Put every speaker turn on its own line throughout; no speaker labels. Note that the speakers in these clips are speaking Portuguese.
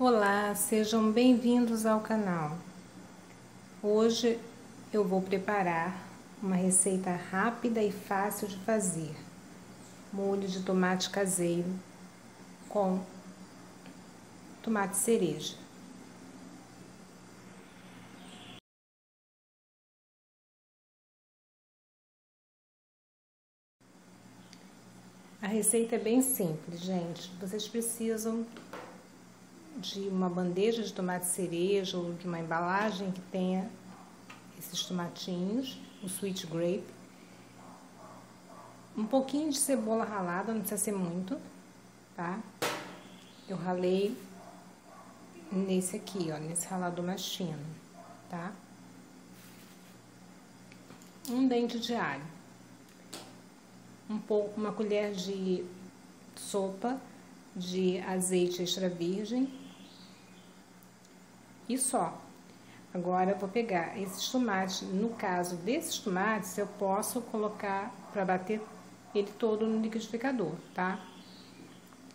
Olá, sejam bem-vindos ao canal. Hoje eu vou preparar uma receita rápida e fácil de fazer. Molho de tomate caseiro com tomate cereja. A receita é bem simples, gente. Vocês precisam de uma bandeja de tomate cereja ou de uma embalagem que tenha esses tomatinhos, o sweet grape, um pouquinho de cebola ralada, não precisa ser muito, tá? Eu ralei nesse aqui, ó, nesse ralador mais fino, tá? Um dente de alho, um pouco, uma colher de sopa de azeite extra virgem e só. Agora eu vou pegar esses tomates, no caso desses tomates, eu posso colocar para bater ele todo no liquidificador, tá?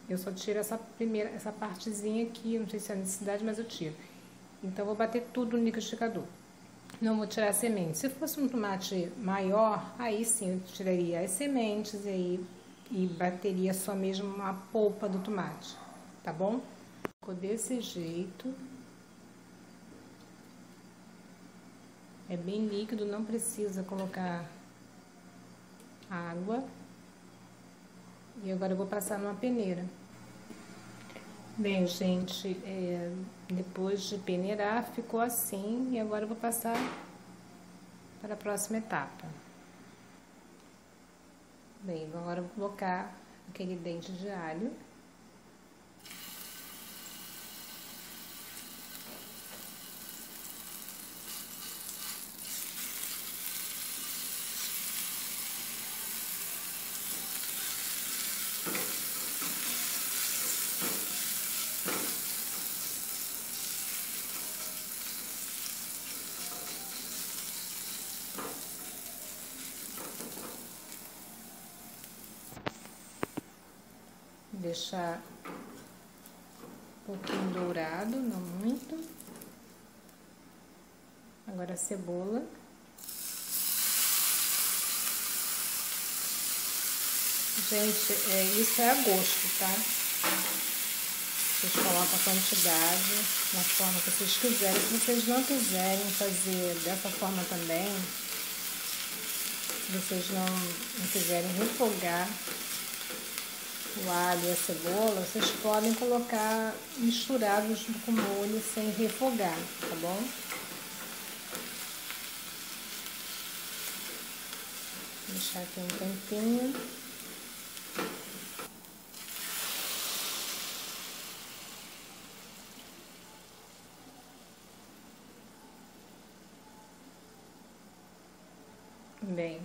Eu só tiro essa primeira, essa partezinha aqui, não sei se é necessidade, mas eu tiro. Então, vou bater tudo no liquidificador. Não vou tirar a semente. Se fosse um tomate maior, aí sim eu tiraria as sementes e, aí, e bateria só mesmo a polpa do tomate, tá bom? Ficou desse jeito. É bem líquido, não precisa colocar água. E agora eu vou passar numa peneira. Bem, gente, é, depois de peneirar, ficou assim. E agora eu vou passar para a próxima etapa. Bem, agora eu vou colocar aquele dente de alho. Deixar um pouquinho dourado, não muito. Agora a cebola. Gente, é, isso é a gosto, tá? Vocês colocam a quantidade, na forma que vocês quiserem. Se vocês não quiserem fazer dessa forma também, se vocês não, não quiserem refogar, o alho e a cebola, vocês podem colocar misturados com molho sem refogar, tá bom? Deixar aqui um tempinho. Bem,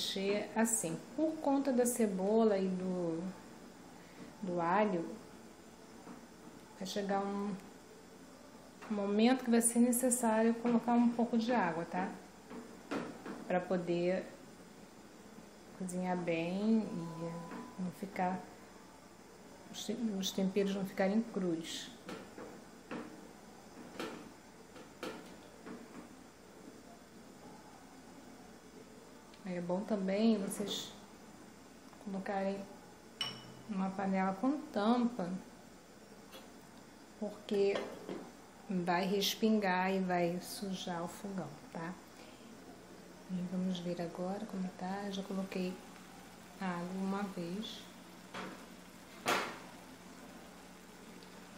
mexer assim. Por conta da cebola e do, do alho, vai chegar um momento que vai ser necessário colocar um pouco de água, tá? Para poder cozinhar bem e não ficar os temperos não ficarem crus. É bom também vocês colocarem uma panela com tampa, porque vai respingar e vai sujar o fogão, tá? E vamos ver agora como tá. Eu já coloquei água uma vez.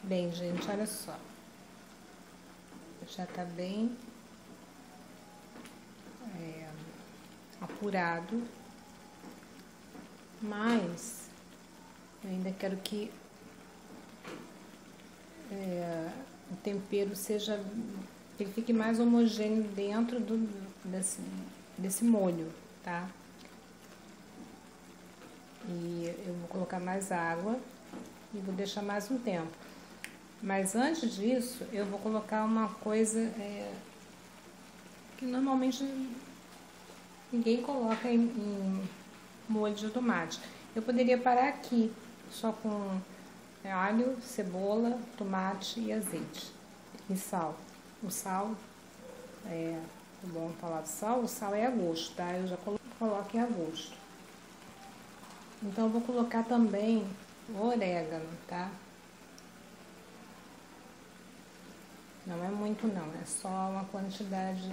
Bem, gente, olha só. Já tá bem apurado, mas eu ainda quero que é, o tempero seja que ele fique mais homogêneo dentro do, desse, desse molho, tá? E eu vou colocar mais água e vou deixar mais um tempo. Mas antes disso, eu vou colocar uma coisa é, que normalmente Ninguém coloca em, em molho de tomate. Eu poderia parar aqui, só com alho, cebola, tomate e azeite. E sal. O sal, é, é bom falar do sal, o sal é a gosto, tá? Eu já coloco a gosto. Então, eu vou colocar também o orégano, tá? Não é muito não, é só uma quantidade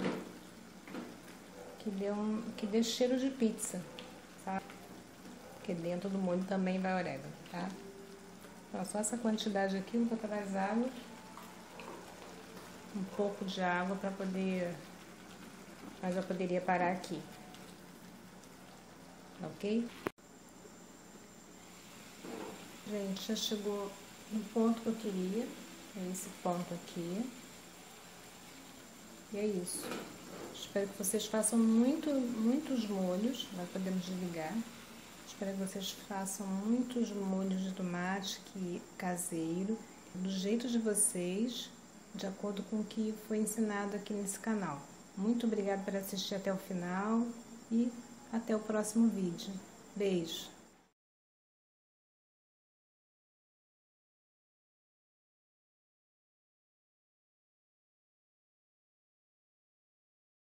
que dê, um, que dê cheiro de pizza, sabe? Porque dentro do molho também vai orégano, tá? Então, só essa quantidade aqui, vou botar mais água. Um pouco de água para poder... Mas eu poderia parar aqui. Ok? Gente, já chegou no ponto que eu queria. É esse ponto aqui. E é isso. Espero que vocês façam muito, muitos molhos. Nós podemos desligar. Espero que vocês façam muitos molhos de tomate que, caseiro, do jeito de vocês, de acordo com o que foi ensinado aqui nesse canal. Muito obrigada por assistir até o final e até o próximo vídeo. Beijo!